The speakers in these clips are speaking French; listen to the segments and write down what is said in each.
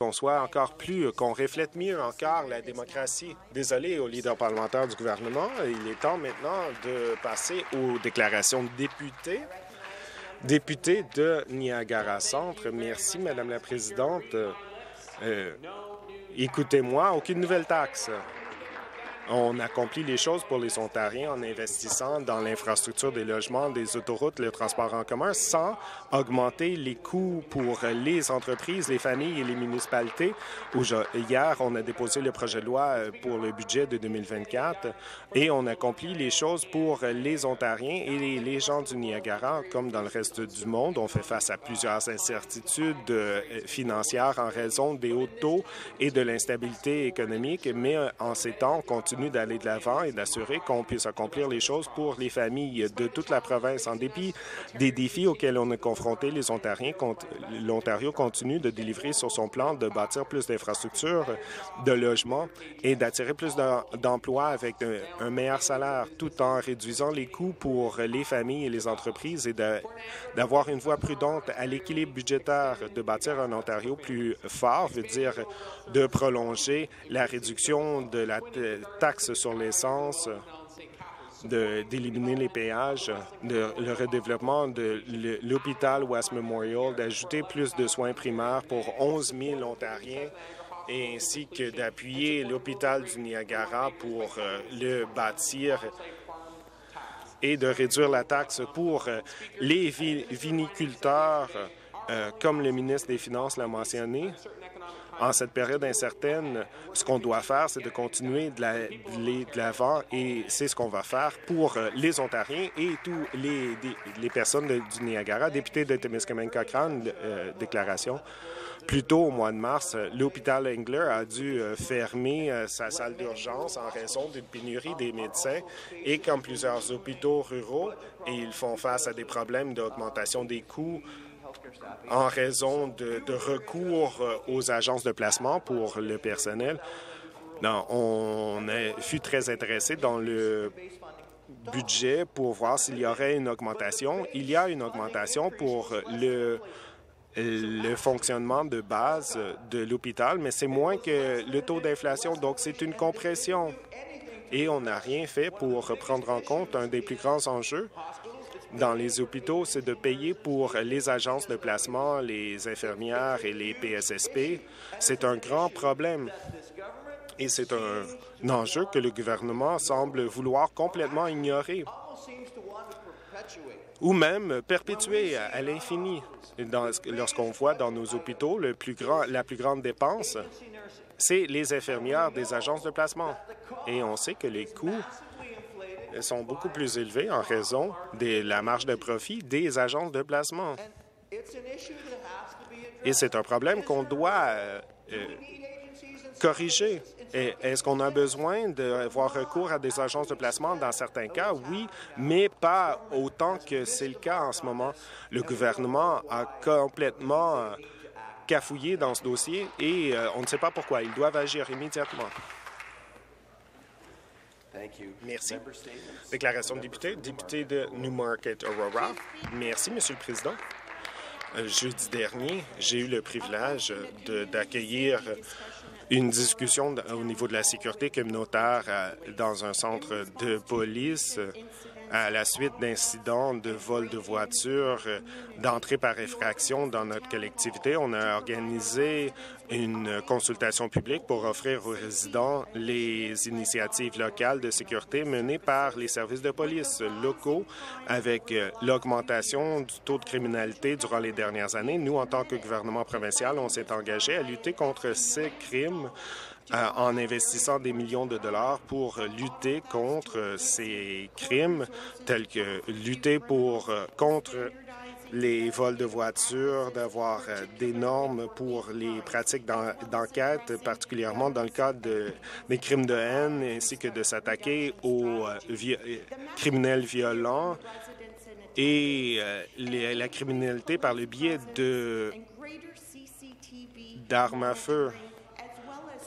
qu'on soit encore plus, qu'on reflète mieux encore la démocratie. Désolé aux leaders parlementaires du gouvernement, il est temps maintenant de passer aux déclarations de députés. Député de Niagara Centre, merci Madame la Présidente. Euh, Écoutez-moi, aucune nouvelle taxe. On accomplit les choses pour les Ontariens en investissant dans l'infrastructure des logements, des autoroutes, le transport en commun, sans augmenter les coûts pour les entreprises, les familles et les municipalités. Hier, on a déposé le projet de loi pour le budget de 2024 et on accomplit les choses pour les Ontariens et les gens du Niagara, comme dans le reste du monde. On fait face à plusieurs incertitudes euh, financières en raison des hauts taux et de l'instabilité économique, mais euh, en ces temps, on continue d'aller de l'avant et d'assurer qu'on puisse accomplir les choses pour les familles de toute la province. En dépit des défis auxquels on est confronté, les Ontariens, l'Ontario continue de délivrer sur son plan de bâtir plus d'infrastructures, de logements et d'attirer plus d'emplois avec un meilleur salaire, tout en réduisant les coûts pour les familles et les entreprises et d'avoir une voie prudente à l'équilibre budgétaire, de bâtir un Ontario plus fort, veut dire de prolonger la réduction de la taxe sur l'essence, d'éliminer les péages, le redéveloppement de l'hôpital West Memorial, d'ajouter plus de soins primaires pour 11 000 Ontariens ainsi que d'appuyer l'hôpital du Niagara pour euh, le bâtir et de réduire la taxe pour euh, les viniculteurs, euh, comme le ministre des Finances l'a mentionné en cette période incertaine, ce qu'on doit faire, c'est de continuer de l'avant et c'est ce qu'on va faire pour euh, les Ontariens et tous les, personnes du Niagara. Député de Témiscamingue Cochrane, euh, déclaration. Plus tôt, au mois de mars, l'hôpital Engler a dû euh, fermer sa salle d'urgence en raison d'une pénurie des médecins et comme plusieurs hôpitaux ruraux, ils font face à des problèmes d'augmentation des coûts en raison de, recours euh, aux agences de placement pour le personnel. On fut très intéressé dans le budget pour voir s'il y aurait une augmentation. Il y a une augmentation pour le fonctionnement de base de l'hôpital, mais c'est moins que le taux d'inflation, donc c'est une compression. Et on n'a rien fait pour prendre en compte un des plus grands enjeux dans les hôpitaux, c'est de payer pour les agences de placement, les infirmières et les PSSP. C'est un grand problème et c'est un enjeu que le gouvernement semble vouloir complètement ignorer ou même perpétuer à l'infini. Lorsqu'on voit dans nos hôpitaux la plus grande dépense, c'est les infirmières des agences de placement. Et on sait que les coûts sont beaucoup plus élevés en raison de la marge de profit des agences de placement. Et c'est un problème qu'on doit euh, euh, corriger. Est-ce qu'on a besoin d'avoir recours à des agences de placement? Dans certains cas? Oui, mais pas autant que c'est le cas en ce moment. Le gouvernement a complètement euh, cafouillé dans ce dossier et on ne sait pas pourquoi. Ils doivent agir immédiatement. Merci. Déclaration de député, député de Newmarket Aurora. Merci, Monsieur le Président. Euh, jeudi dernier, j'ai eu le privilège d'accueillir une discussion au niveau de la sécurité communautaire euh, dans un centre de police à la suite d'incidents de vol de voitures, euh, d'entrée par effraction dans notre collectivité. On a organisé une consultation publique pour offrir aux résidents les initiatives locales de sécurité menées par les services de police locaux avec euh, l'augmentation du taux de criminalité durant les dernières années. Nous, en tant que gouvernement provincial, on s'est engagé à lutter contre ces crimes en investissant des millions de dollars pour lutter contre ces crimes, tels que lutter pour euh, contre les vols de voitures, d'avoir euh, des normes pour les pratiques d'enquête, particulièrement dans le cadre des crimes de haine, ainsi que de s'attaquer aux criminels violents et la criminalité par le biais d'armes à feu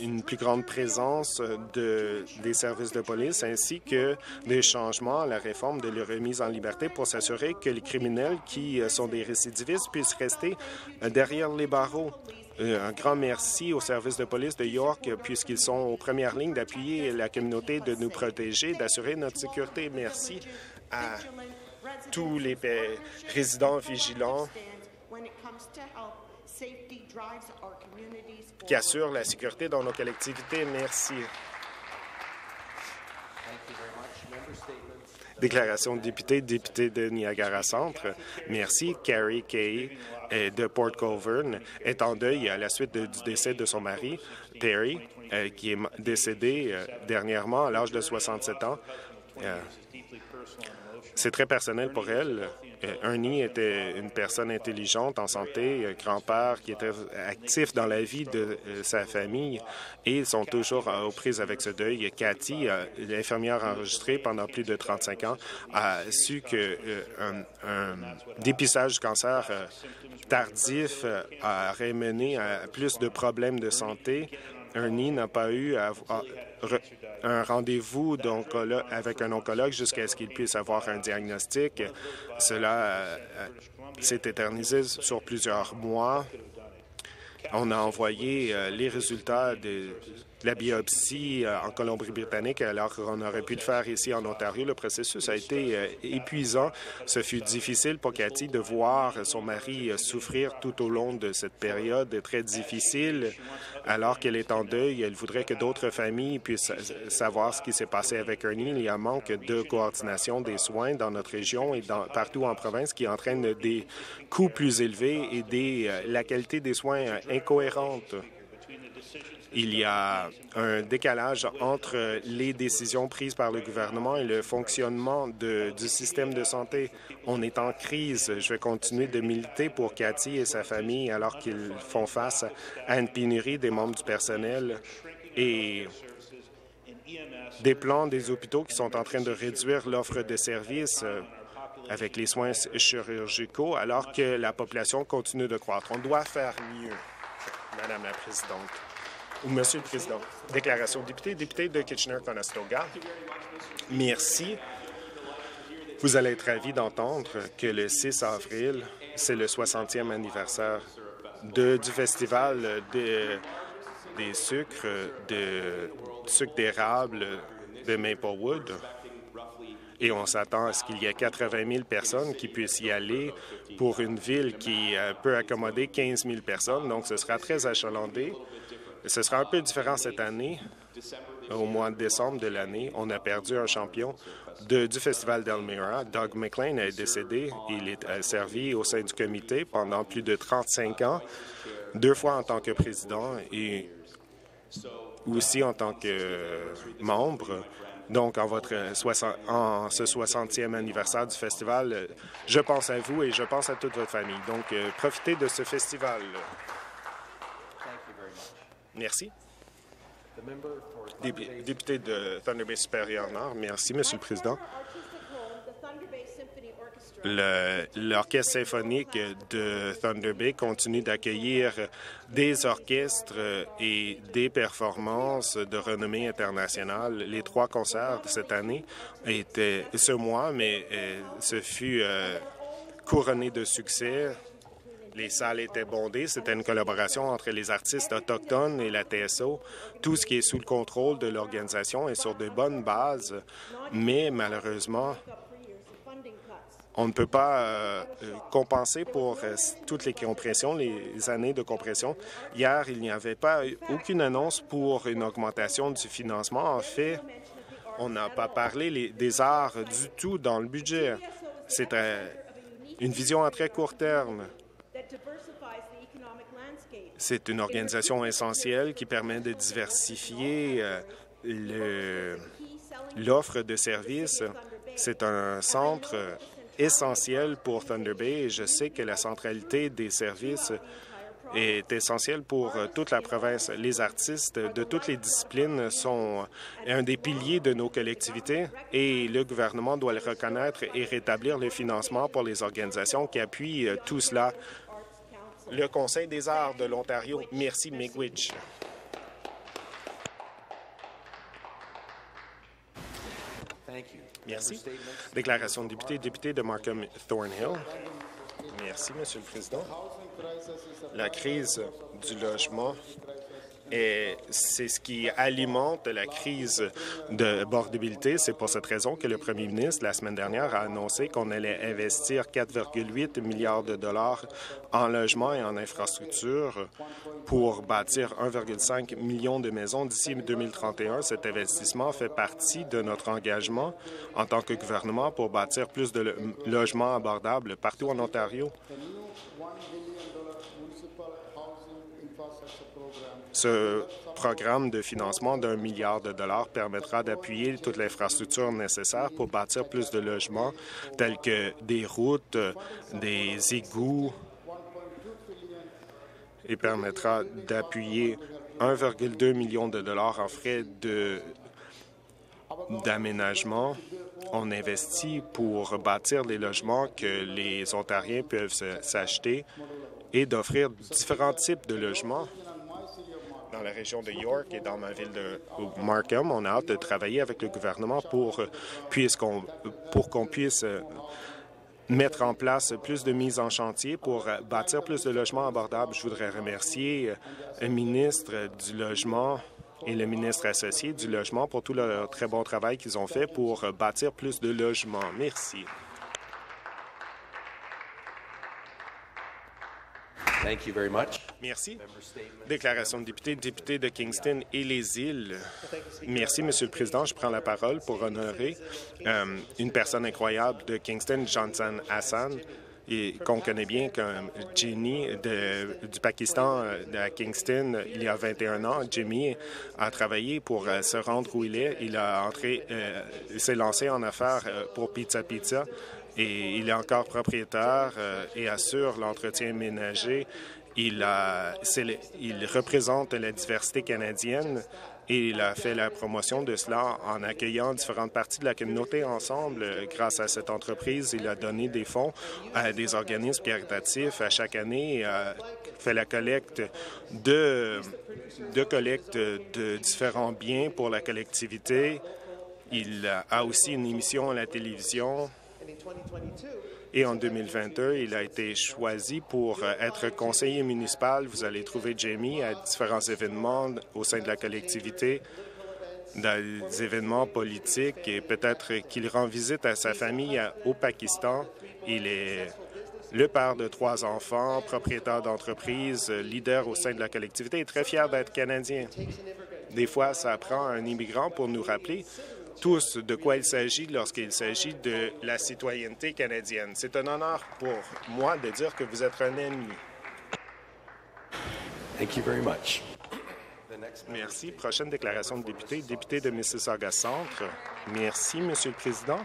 une plus grande présence de, des services de police ainsi que des changements à la réforme de la remise en liberté pour s'assurer que les criminels qui euh, sont des récidivistes puissent rester euh, derrière les barreaux. Euh, un grand merci aux services de police de York, puisqu'ils sont aux premières lignes d'appuyer la communauté, de nous protéger, d'assurer notre sécurité. Merci à tous les résidents vigilants qui assurent la sécurité dans nos collectivités. Merci. Déclaration de député, député de Niagara Centre. Merci. Carrie Kay euh, de Port Colborne est en deuil à la suite du décès de son mari, Terry, euh, qui est décédé euh, dernièrement à l'âge de 67 ans. C'est très personnel pour elle. Ernie était une personne intelligente, en santé, grand-père qui était actif dans la vie de sa famille et ils sont toujours aux prises avec ce deuil. Cathy, l'infirmière enregistrée pendant plus de 35 ans, a su qu'un un dépistage du cancer tardif aurait mené à plus de problèmes de santé Ernie n'a pas eu un rendez-vous avec un oncologue jusqu'à ce qu'il puisse avoir un diagnostic. Cela euh, euh, s'est éternisé sur plusieurs mois. On a envoyé euh, les résultats de la biopsie euh, en Colombie-Britannique alors qu'on aurait pu le faire ici en Ontario. Le processus a été euh, épuisant. Ce fut difficile pour Cathy de voir son mari souffrir tout au long de cette période très difficile. Alors qu'elle est en deuil, elle voudrait que d'autres familles puissent savoir ce qui s'est passé avec Ernie. Il y a un manque de coordination des soins dans notre région et partout en province qui entraîne des coûts plus élevés et la qualité des soins incohérente. Il y a un décalage entre les décisions prises par le gouvernement et le fonctionnement du système de santé. On est en crise. Je vais continuer de militer pour Cathy et sa famille alors qu'ils font face à une pénurie des membres du personnel et des plans des hôpitaux qui sont en train de réduire l'offre de services euh, avec les soins chirurgicaux alors que la population continue de croître. On doit faire mieux, Madame la Présidente. Monsieur le Président, déclaration député, député de Kitchener-Conestoga. Merci. Vous allez être ravi d'entendre que le 6 avril, c'est le 60e anniversaire du festival de, des sucres, de sucre d'érable de Maplewood. Et on s'attend à ce qu'il y ait 80 000 personnes qui puissent y aller pour une ville qui euh, peut accommoder 15 000 personnes. Donc, ce sera très achalandé. Ce sera un peu différent cette année. Au mois de décembre de l'année, on a perdu un champion du Festival d'Elmira. Doug McLean est décédé. Il a servi au sein du comité pendant plus de 35 ans, deux fois en tant que président et aussi en tant que membre. Donc, en, votre en ce 60e anniversaire du festival, je pense à vous et je pense à toute votre famille. Donc, euh, profitez de ce festival. Merci. Député de Thunder Bay supérieur Nord, merci, Monsieur le Président. L'Orchestre symphonique de Thunder Bay continue d'accueillir des orchestres et des performances de renommée internationale. Les trois concerts de cette année étaient ce mois, mais euh, ce fut euh, couronné de succès. Les salles étaient bondées. C'était une collaboration entre les artistes autochtones et la TSO. Tout ce qui est sous le contrôle de l'organisation est sur de bonnes bases, mais malheureusement, on ne peut pas euh, euh, compenser pour euh, toutes les compressions, les années de compression. Hier, il n'y avait pas aucune annonce pour une augmentation du financement. En fait, on n'a pas parlé des arts du tout dans le budget. C'est une vision à très court terme. C'est une organisation essentielle qui permet de diversifier l'offre de services. C'est un centre essentiel pour Thunder Bay et je sais que la centralité des services est essentielle pour toute la province. Les artistes de toutes les disciplines sont un des piliers de nos collectivités et le gouvernement doit le reconnaître et rétablir le financement pour les organisations qui appuient tout cela le Conseil des arts de l'Ontario. Merci, Miigwech. Merci. Déclaration de député, député de Markham Thornhill. Merci, Monsieur le Président. La crise du logement et c'est ce qui alimente la crise de bordabilité. C'est pour cette raison que le premier ministre, la semaine dernière, a annoncé qu'on allait investir 4,8 milliards de dollars en logement et en infrastructure pour bâtir 1,5 million de maisons d'ici 2031. Cet investissement fait partie de notre engagement en tant que gouvernement pour bâtir plus de logements abordables partout en Ontario. Ce programme de financement d'un milliard de dollars permettra d'appuyer toute l'infrastructure nécessaire pour bâtir plus de logements tels que des routes, des égouts et permettra d'appuyer 1,2 million de dollars en frais d'aménagement. On investit pour bâtir des logements que les Ontariens peuvent s'acheter et d'offrir différents types de logements dans la région de York et dans ma ville de Markham. On a hâte de travailler avec le gouvernement pour, pour qu'on puisse euh, mettre en place plus de mises en chantier pour euh, bâtir plus de logements abordables. Je voudrais remercier euh, le ministre du Logement et le ministre associé du Logement pour tout le très bon travail qu'ils ont fait pour bâtir plus de logements. Merci. Merci. Déclaration de député, député de Kingston et les îles. Merci, Monsieur le Président. Je prends la parole pour honorer euh, une personne incroyable de Kingston, Johnson Hassan, qu'on connaît bien comme Jimmy du Pakistan à Kingston il y a 21 ans. Jimmy a travaillé pour euh, se rendre où il est. Il a entré, euh, s'est lancé en affaires pour Pizza Pizza et il est encore propriétaire euh, et assure l'entretien ménager. Il, a, il représente la diversité canadienne et il a fait la promotion de cela en accueillant différentes parties de la communauté ensemble. Grâce à cette entreprise, il a donné des fonds à des organismes caritatifs à chaque année et a fait la collecte de, de collecte de différents biens pour la collectivité. Il a aussi une émission à la télévision et en 2022, il a été choisi pour euh, être conseiller municipal. Vous allez trouver Jamie à différents événements au sein de la collectivité, dans des événements politiques et peut-être qu'il rend visite à sa famille au Pakistan. Il est le père de trois enfants, propriétaire d'entreprise, leader au sein de la collectivité et très fier d'être canadien. Des fois, ça prend un immigrant pour nous rappeler tous de quoi il s'agit lorsqu'il s'agit de la citoyenneté canadienne. C'est un honneur pour moi de dire que vous êtes un ami. Thank you very much. Merci. Prochaine déclaration de député, député de Mississauga Centre. Merci, Monsieur le Président.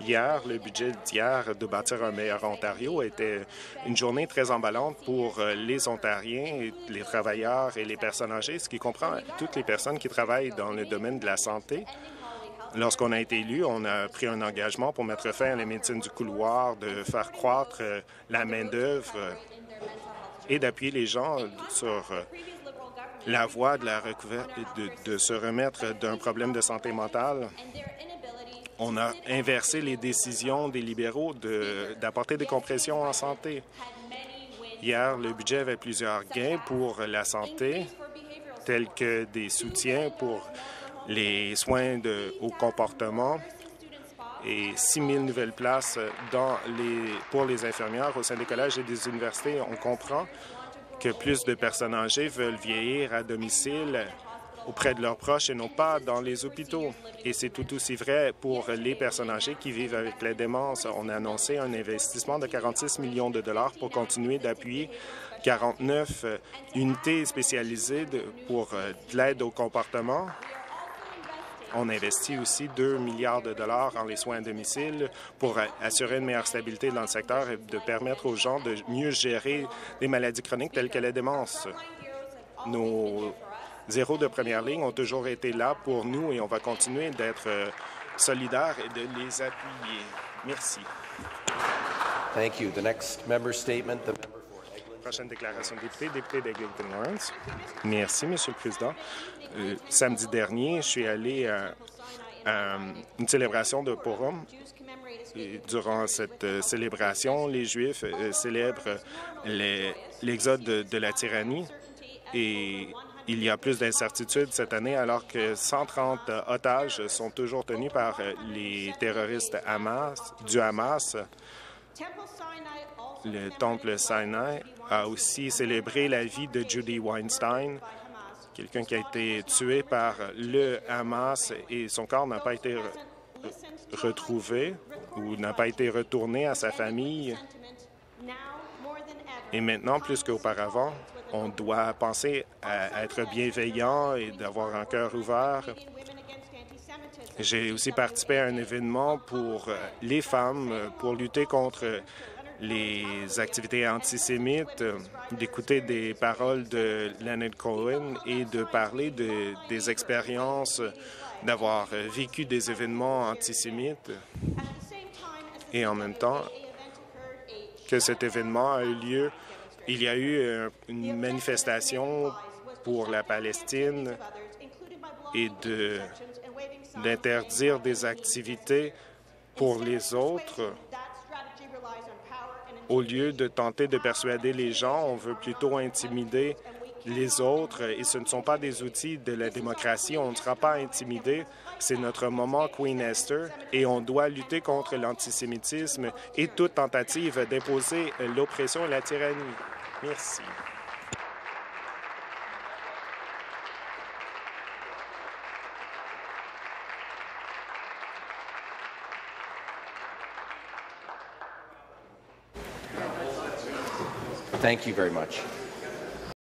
Hier, le budget d'hier de bâtir un meilleur Ontario était une journée très emballante pour les Ontariens, les travailleurs et les personnes âgées, ce qui comprend toutes les personnes qui travaillent dans le domaine de la santé, Lorsqu'on a été élu, on a pris un engagement pour mettre fin à la médecine du couloir, de faire croître euh, la main-d'œuvre euh, et d'appuyer les gens sur euh, la voie de, la de, de se remettre d'un problème de santé mentale. On a inversé les décisions des libéraux d'apporter des compressions en santé. Hier, le budget avait plusieurs gains pour la santé, tels que des soutiens pour les soins de, au comportement et 6 000 nouvelles places pour les infirmières au sein des collèges et des universités. On comprend que plus de personnes âgées veulent vieillir à domicile auprès de leurs proches et non pas dans les hôpitaux. Et c'est tout aussi vrai pour les personnes âgées qui vivent avec la démence. On a annoncé un investissement de 46 millions de dollars pour continuer d'appuyer 49 unités spécialisées pour euh, de l'aide au comportement on investit aussi 2 milliards de dollars en les soins à domicile pour assurer une meilleure stabilité dans le secteur et de permettre aux gens de mieux gérer des maladies chroniques telles que la démence. Zéros de première ligne ont toujours été là pour nous et on va continuer d'être euh, solidaires et de les appuyer. Merci. Thank you. The next member statement. The prochaine déclaration de député, député d'Eglinton Lawrence. Merci, Monsieur le Président. Euh, samedi dernier, je suis allé à, une célébration de Purim Et durant cette euh, célébration, les Juifs euh, célèbrent l'exode de, de la tyrannie et il y a plus d'incertitudes cette année alors que 130 otages sont toujours tenus par les terroristes du Hamas. Le temple Sinai a aussi célébré la vie de Judy Weinstein, quelqu'un qui a été tué par le Hamas et son corps n'a pas été retrouvé ou n'a pas été retourné à sa famille. Et maintenant, plus qu'auparavant, on doit penser à être bienveillant et d'avoir un cœur ouvert. J'ai aussi participé à un événement pour les femmes, pour lutter contre les activités antisémites, d'écouter des paroles de Leonard Cohen et de parler de, des expériences d'avoir vécu des événements antisémites. Et en même temps que cet événement a eu lieu, il y a eu euh, une manifestation pour la Palestine et d'interdire des activités pour les autres au lieu de tenter de persuader les gens, on veut plutôt intimider les autres et ce ne sont pas des outils de la démocratie. On ne sera pas intimidé. C'est notre moment Queen Esther et on doit lutter contre l'antisémitisme et toute tentative d'imposer l'oppression et la tyrannie. Merci. Thank you very much.